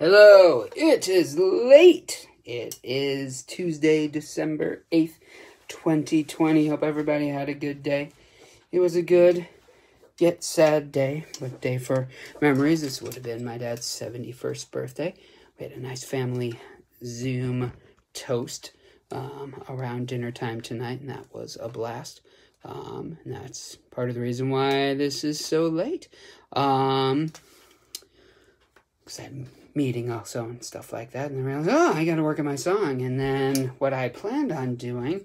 Hello, it is late. It is Tuesday, December 8th, 2020. Hope everybody had a good day. It was a good yet sad day, but day for memories. This would have been my dad's 71st birthday. We had a nice family Zoom toast um, around dinner time tonight, and that was a blast. Um, and that's part of the reason why this is so late. Um, I meeting also and stuff like that, and I realized, oh, I got to work on my song. And then what I planned on doing,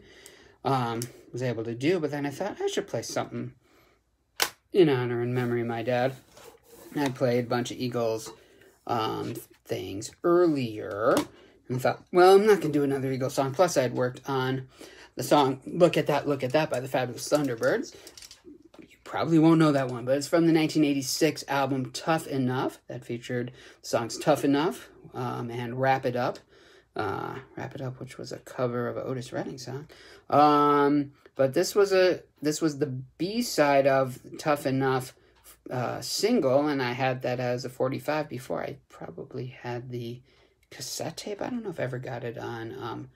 um, was able to do, but then I thought I should play something in honor and memory of my dad. I played a bunch of Eagles um, things earlier and I thought, well, I'm not going to do another Eagles song. Plus, I had worked on the song Look at That, Look at That by the Fabulous Thunderbirds. Probably won't know that one, but it's from the 1986 album Tuff Enuff that featured songs Tuff Enuff um, and Wrap It Up. Uh, Wrap It Up, which was a cover of an Otis Redding song. Um, but this was a this was the B side of Tuff Enuff uh, single, and I had that as a 45 before. I probably had the cassette tape. I don't know if I ever got it on um,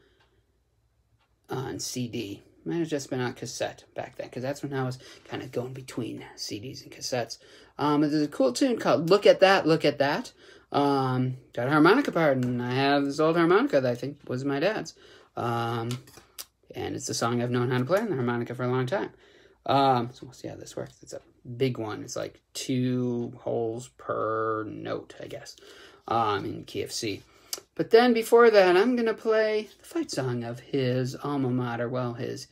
on CD. Might have just been on cassette back then, because that's when I was kind of going between CDs and cassettes. Um, there's a cool tune called "Look at That, Look at That." Um, got a harmonica part, and I have this old harmonica that I think was my dad's. Um, and it's a song I've known how to play on the harmonica for a long time. Um, so we'll see how this works. It's a big one. It's like two holes per note, I guess, um, in key of C. But then before that, I'm going to play the fight song of his alma mater, well, his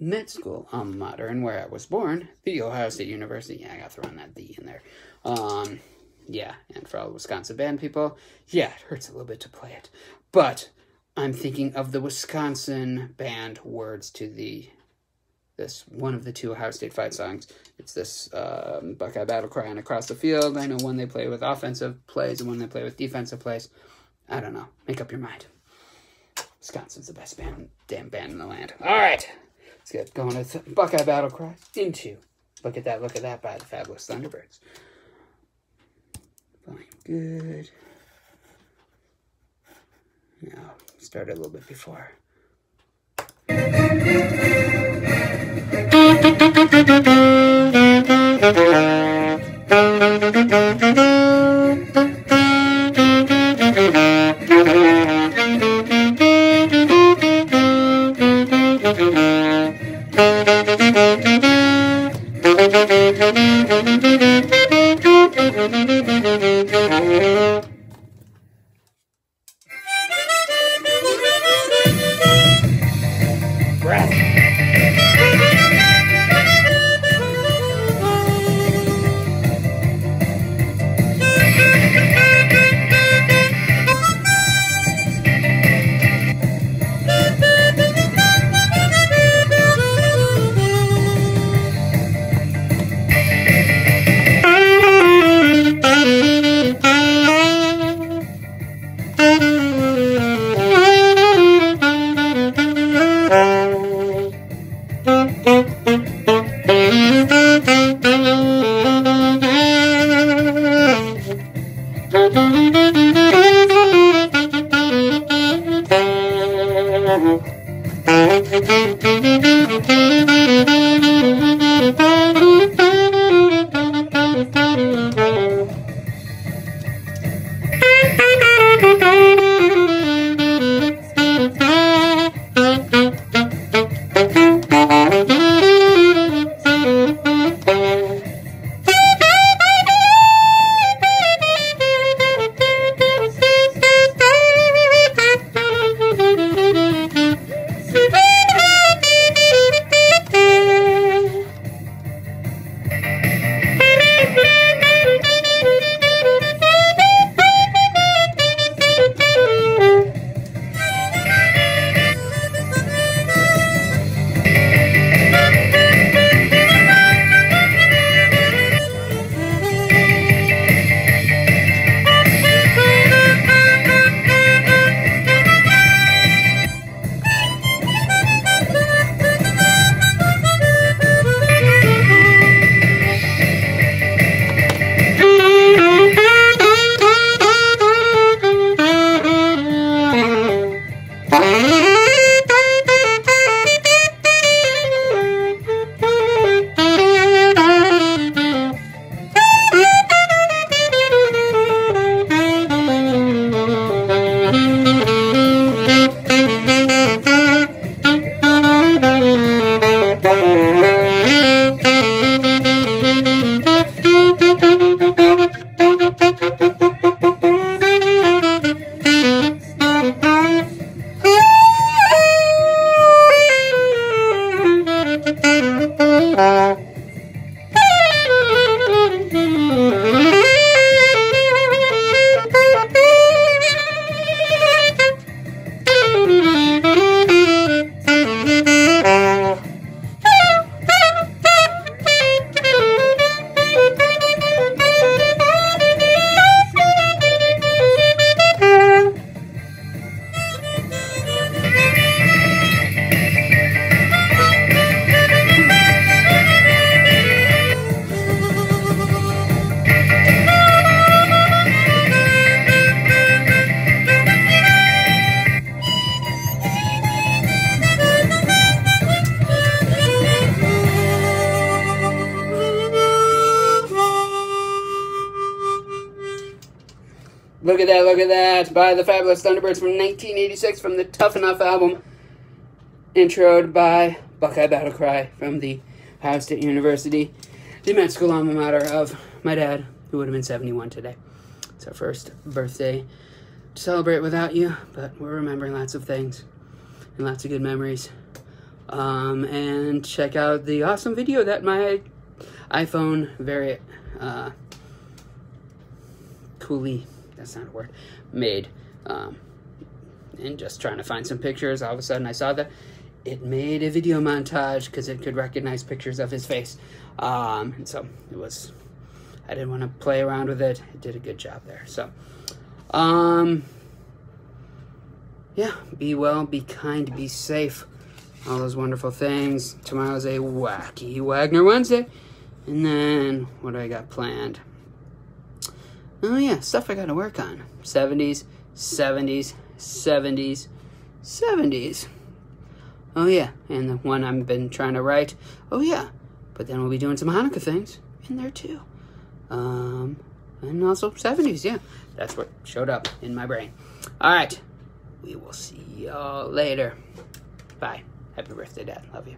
med school alma mater, and where I was born, the Ohio State University. Yeah, I got to throw in that D in there. Um, yeah, and for all the Wisconsin band people, yeah, it hurts a little bit to play it. But I'm thinking of the Wisconsin band words to the this one of the two Ohio State fight songs. It's this um, Buckeye Battle Cry and Across the Field. I know one they play with offensive plays and one they play with defensive plays. I don't know. Make up your mind. Wisconsin's the best band, damn band in the land. All right, let's get going with Buckeye Battle Cry into Look at That, Look at That by the Fabulous Thunderbirds. Fine, good. Now, start a little bit before. ¡Gracias! Look at that, look at that. By the Fabulous Thunderbirds from 1986 from the Tuff Enuff album. Introed by Buckeye Battle Cry from the Ohio State University, the med school alma mater of my dad, who would have been 71 today. It's our first birthday to celebrate without you, but we're remembering lots of things and lots of good memories. Um, and check out the awesome video that my iPhone very uh, coolly, that's not a word, made. Um, and just trying to find some pictures, all of a sudden I saw that it made a video montage because it could recognize pictures of his face. Um, and so it was, I didn't want to play around with it. It did a good job there. So, um, yeah, be well, be kind, be safe. All those wonderful things. Tomorrow's a wacky Wagner Wednesday. And then, what do I got planned? Oh, yeah, stuff I got to work on. 70s, 70s, 70s, 70s. Oh, yeah, and the one I've been trying to write. Oh, yeah, but then we'll be doing some Hanukkah things in there, too. Um, and also 70s, yeah. That's what showed up in my brain. All right, we will see y'all later. Bye. Happy birthday, Dad. Love you.